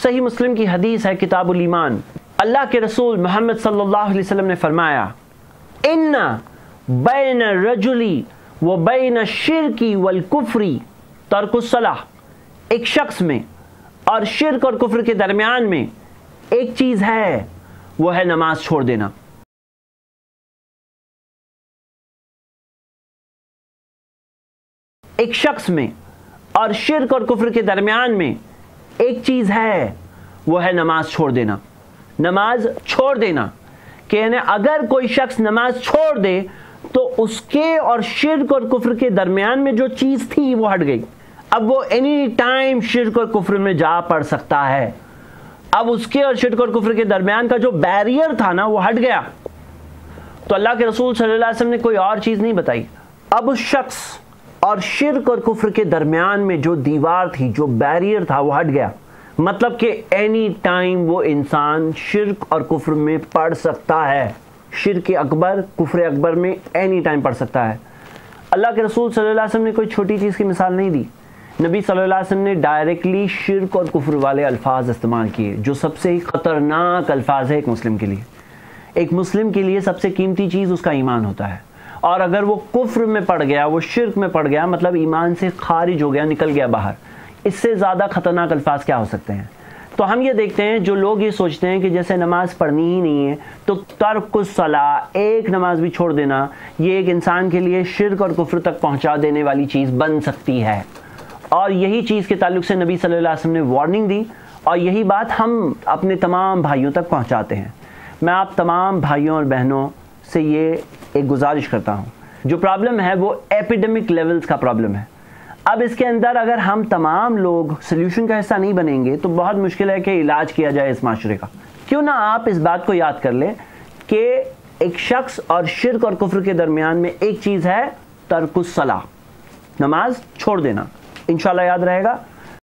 صحیح مسلم کی حدیث ہے کتاب الایمان۔ اللہ کے رسول محمد صلی اللہ علیہ وسلم نے فرمایا، ان بین رجلی و بین شرکی والکفری ترک الصلاح ایک شخص میں اور شرک اور کفر کے درمیان میں ایک چیز ہے، وہ ہے نماز چھوڑ دینا۔ ایک شخص میں اور شرک اور کفر کے درمیان میں ایک چیز ہے، وہ ہے نماز چھوڑ دینا۔ نماز چھوڑ دینا۔ کہ یعنی اگر کوئی شخص نماز چھوڑ دے، تو اس کے اور شرک اور کفر کے درمیان میں جو چیز تھی، وہ ہٹ گئی۔ اب وہ اینی ٹائم شرک اور کفر میں جا پڑ سکتا ہے۔ اب اس کے اور شرک اور کفر کے درمیان کا جو بیریئر تھا نا، وہ ہٹ گیا۔ تو اللہ کے رسول صلی اللہ علیہ وسلم نے کوئی اور چیز نہیں بتائی۔ اب اس شخص اور شرک اور کفر کے درمیان میں جو دیوار تھی، جو بیریئر تھا، وہ ہٹ گیا۔ مطلب کہ اینی ٹائم وہ انسان شرک اور کفر میں پڑھ سکتا ہے۔ شرک اکبر، کفر اکبر میں اینی ٹائم پڑھ سکتا ہے۔ اللہ کے رسول صلی اللہ علیہ وسلم نے کوئی چھوٹی چیز کی مثال نہیں دی۔ نبی صلی اللہ علیہ وسلم نے ڈائریکٹلی شرک اور کفر والے الفاظ استعمال کیے، جو سب سے خطرناک الفاظ ہے ایک مسلم کے لیے۔ ایک مسلم کے لیے سب سے قیمتی چیز اس کا ایمان ہوتا ہے۔ اور اگر وہ کفر میں پڑ گیا، وہ شرک میں پڑ گیا مطلب ایمان سے خارج ہو گیا، نکل گیا باہر، اس سے زیادہ خطرناک الفاظ کیا ہو سکتے ہیں؟ تو ہم یہ دیکھتے ہیں، جو لوگ یہ سوچتے ہیں کہ جیسے نماز پڑھنی ہی نہیں ہے، تو ترک الصلاح، ایک نماز بھی چھوڑ دینا، یہ ایک انسان کے لیے شرک اور کفر تک پہنچا دینے والی چیز بن سکتی ہے۔ اور یہی چیز کے تعلق سے نبی صلی اللہ علیہ وسلم نے وارننگ دی، اور یہی بات ہم اپنے تمام بھائیوں تک پہنچاتے ہیں۔ میں آپ تمام بھائیوں اور بہنوں سے یہ ایک گزارش کرتا ہوں۔ جو پرابلم ہے وہ ایپیڈیمک لیولز کا پرابلم ہے۔ اب اس کے اندر اگر ہم تمام لوگ سلیوشن کا حصہ نہیں بنیں گے تو بہت مشکل ہے کہ علاج کیا جائے اس معاشرے کا۔ کیوں نہ آپ اس بات کو یاد کر لیں کہ ایک شخص اور شرک اور کفر کے درمیان میں ایک چیز ہے ترک الصلاح۔ نماز چھوڑ دینا۔ انشاءاللہ یاد رہے گا۔